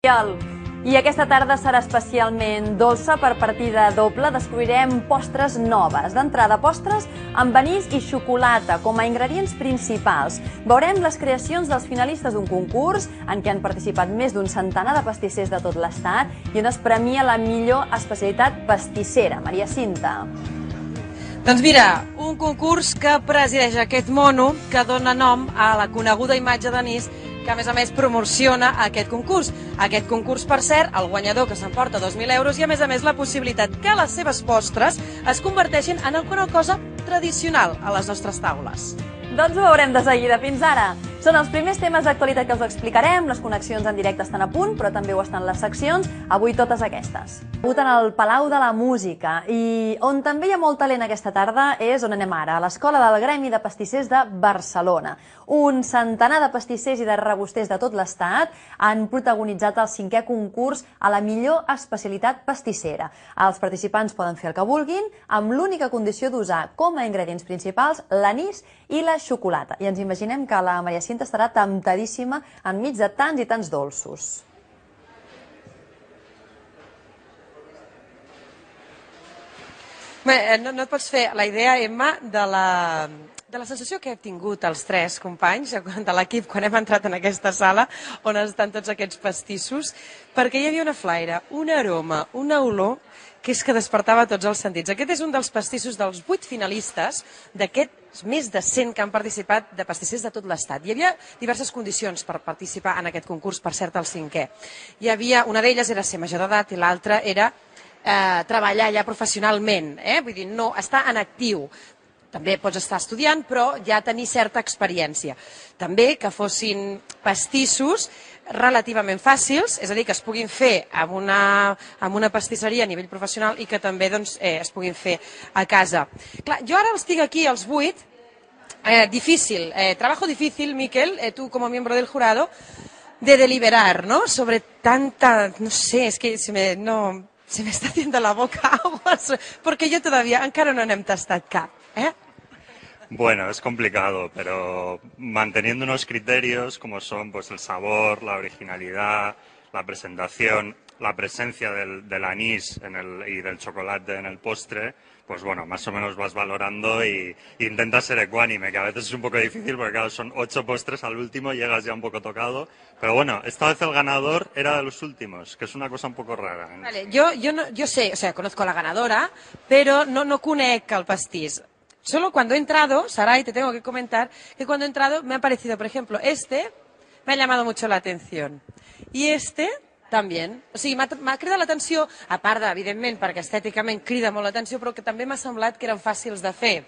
I aquesta tarda serà especialment dolça per partida doble. Descobrirem postres noves. D'entrada, postres amb anís i xocolata com a ingredients principals. Veurem les creacions dels finalistes d'un concurs en què han participat més d'un centenar de pastissers de tot l'estat i on es premia la millor especialitat pastissera. Maria Cinta. Doncs mira, un concurs que presideix aquest mono que dona nom a la coneguda imatge d'anís que a més a més promociona aquest concurs. Aquest concurs, per cert, el guanyador que s'emporta 2.000 euros i a més a més la possibilitat que les seves postres es converteixin en alguna cosa tradicional a les nostres taules. Doncs ho veurem de seguida. Fins ara. Són els primers temes d'actualitat que us explicarem. Les connexions en directe estan a punt, però també ho estan les seccions. Avui totes aquestes. Debuten al Palau de la Música i on també hi ha molt talent aquesta tarda és on anem ara, a l'Escola del Gremi de Pastissers de Barcelona. Un centenar de pastissers i de regusters de tot l'estat han protagonitzat el cinquè concurs a la millor especialitat pastissera. Els participants poden fer el que vulguin amb l'única condició d'usar com a ingredients principals l'anís i la xocolata. I ens imaginem que la Maria Cinta estarà temptadíssima enmig de tants i tants dolços. Bé, no, no et pots fer la idea, Emma, de la, de la sensació que hem tingut els tres companys de l'equip quan hem entrat en aquesta sala on estan tots aquests pastissos, perquè hi havia una flaire, un aroma, una olor que és que despertava tots els sentits. Aquest és un dels pastissos dels vuit finalistes d'aquests més de 100 que han participat de pastissers de tot l'estat. Hi havia diverses condicions per participar en aquest concurs, per cert, el cinquè. Hi havia, una d'elles era ser major d'edat i l'altra era eh, treballar ja professionalment, eh? vull dir, no, estar en actiu. També pots estar estudiant, però ja tenir certa experiència. També que fossin pastissos relativament fàcils, és a dir, que es puguin fer amb una, amb una pastisseria a nivell professional i que també doncs, eh, es puguin fer a casa. Clar, jo ara els tinc aquí, els vuit, eh, difícil, eh, trabajo difícil, Miquel, eh, tú como miembro del jurado, de deliberar, ¿no? Sobre tanta, no sé, es que se me, no, se me está haciendo la boca aguas, porque yo todavía, encara no n'hem tastat cap, eh? Bueno, es complicado, pero manteniendo unos criterios como son pues el sabor, la originalidad, la presentación, la presencia del, del anís en el, y del chocolate en el postre, pues bueno, más o menos vas valorando y, y intentas ser ecuánime, que a veces es un poco difícil porque claro, son ocho postres al último, llegas ya un poco tocado. Pero bueno, esta vez el ganador era de los últimos, que es una cosa un poco rara. Vale, yo, yo, no, yo sé, o sea, conozco a la ganadora, pero no, no conec el pastís. Solo cuando he entrado, Saray, te tengo que comentar, que cuando he entrado me ha parecido, por ejemplo, este me ha llamado mucho la atención. Y este també. O sigui, m'ha cridat l'atenció, a part de, evidentment, perquè estèticament crida molt l'atenció, però que també m'ha semblat que eren fàcils de fer.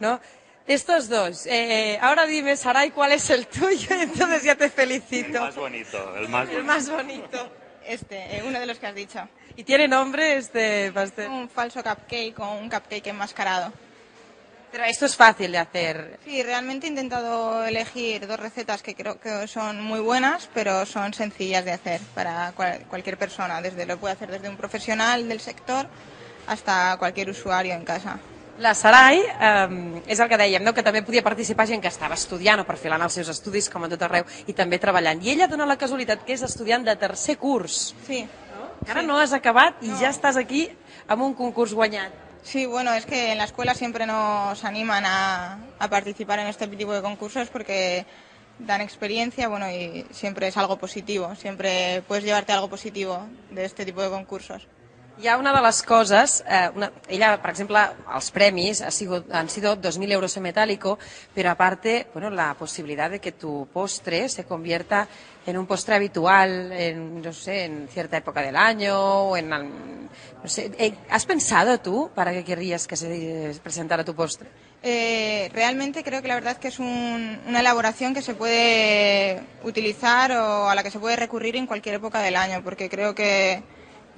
¿no? Estos dos. Eh, ahora dime, Saray, ¿cuál es el tuyo? Entonces ya te felicito. El más bonito, el más El bonito. más bonito. Este, eh, uno de los que has dicho. ¿Y tiene nombre este pastel? Un falso cupcake o un cupcake enmascarado. Pero esto es fácil de hacer. Sí, realmente he intentado elegir dos recetas que creo que son muy buenas, pero son sencillas de hacer para cual- cualquier persona. Desde lo puede hacer desde un profesional del sector hasta cualquier usuario en casa. La Sarai, eh, és el que dèiem, no? que també podia participar gent que estava estudiant o perfilant els seus estudis, com a tot arreu, i també treballant. I ella dona la casualitat que és estudiant de tercer curs. Sí. Encara no has acabat i ja estàs aquí amb un concurs guanyat. Sí, bueno, es que en la escuela siempre nos animan a, a participar en este tipo de concursos porque dan experiencia, bueno, y siempre es algo positivo, siempre puedes llevarte algo positivo de este tipo de concursos. Hi ha una de les coses, eh, una, ella, per exemple, els premis ha han sido 2.000 euros en metálico, pero aparte, bueno, la posibilidad de que tu postre se convierta en un postre habitual, en, no sé, en cierta época del año, o en, no sé, eh, ¿has pensado tú para qué querrías que se presentara tu postre? Eh, realmente creo que la verdad que es un- una elaboración que se puede utilizar o a la que se puede recurrir en cualquier época del año, porque creo que,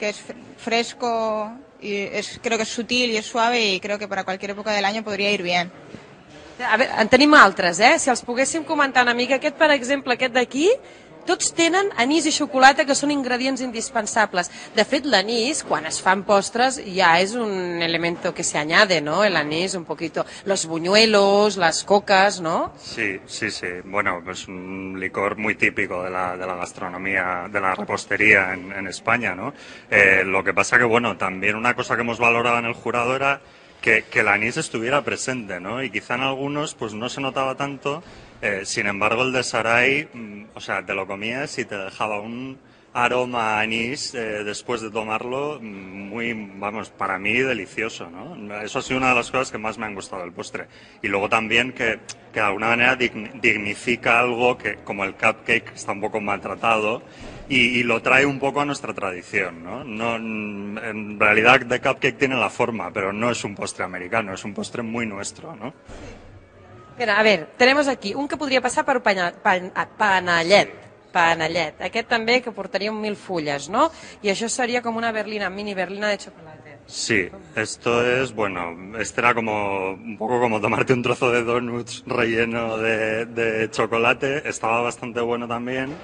que es fr- fresco y es, creo que es sutil y es suave y creo que para cualquier época del año podría ir bien. A veure, en tenim altres, eh? Si els poguéssim comentar una mica. Aquest, per exemple, aquest d'aquí, tots tenen anís i xocolata que són ingredients indispensables. De fet, l'anís, quan es fan postres, ja és un elemento que se añade, ¿no? El anís, un poquito. Los buñuelos, las cocas, ¿no? Sí, sí, sí. Bueno, es un licor muy típico de la, de la gastronomía, de la repostería en, en España, ¿no? Eh, lo que pasa que, bueno, también una cosa que hemos valorado en el jurado era que, que el anís estuviera presente, ¿no? Y quizá en algunos, pues no se notaba tanto, eh, sin embargo, el de Sarai, mm, o sea, te lo comías y te dejaba un aroma a anís eh, después de tomarlo mm, muy, vamos, para mí delicioso, ¿no? Eso ha sido una de las cosas que más me han gustado del postre. Y luego también que, que de alguna manera dign- dignifica algo que, como el cupcake, está un poco maltratado y, y lo trae un poco a nuestra tradición, ¿no? no mm, en realidad, The Cupcake tiene la forma, pero no es un postre americano, es un postre muy nuestro, ¿no? Mira, a veure, tenemos aquí un que podria passar per panya, pan, panellet. Panellet. Aquest també que portaria un mil fulles, no? I això seria com una berlina, mini berlina de chocolate. Sí, esto es, bueno, este era como un poco como tomarte un trozo de donuts relleno de, de chocolate, estaba bastante bueno también.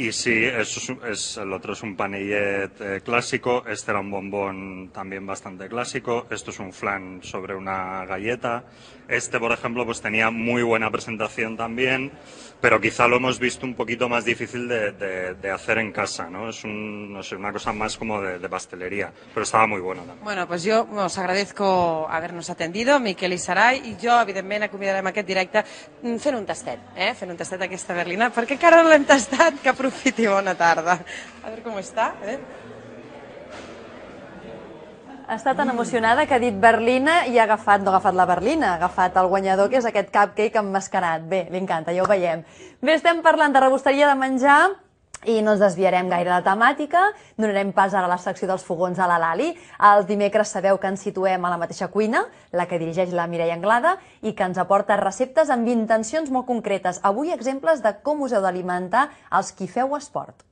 Y sí, es, es- el otro es un panillet eh, clásico, este era un bombón también bastante clásico, esto es un flan sobre una galleta. Este, por ejemplo, pues tenía muy buena presentación también, pero quizá lo hemos visto un poquito más difícil de, de- de hacer en casa, ¿no? Es un, no sé, una cosa más como de, de pastelería, pero estaba muy bueno también. Bueno, pues jo os agradezco haver-nos atendido, Miquel i Sarai, i jo, evidentment, acomiadarem aquest directe mm, fent un tastet, eh? fent un tastet d'aquesta berlina, perquè encara no l'hem tastat, que aprofiti bona tarda. A veure com està, eh? Està tan emocionada que ha dit berlina i ha agafat, no ha agafat la berlina, ha agafat el guanyador, que és aquest cupcake emmascarat. Bé, li encanta, ja ho veiem. Bé, estem parlant de rebosteria de menjar i no ens desviarem gaire de la temàtica. Donarem pas ara a la secció dels fogons a la Lali. Els dimecres sabeu que ens situem a la mateixa cuina, la que dirigeix la Mireia Anglada, i que ens aporta receptes amb intencions molt concretes. Avui exemples de com us heu d'alimentar els qui feu esport.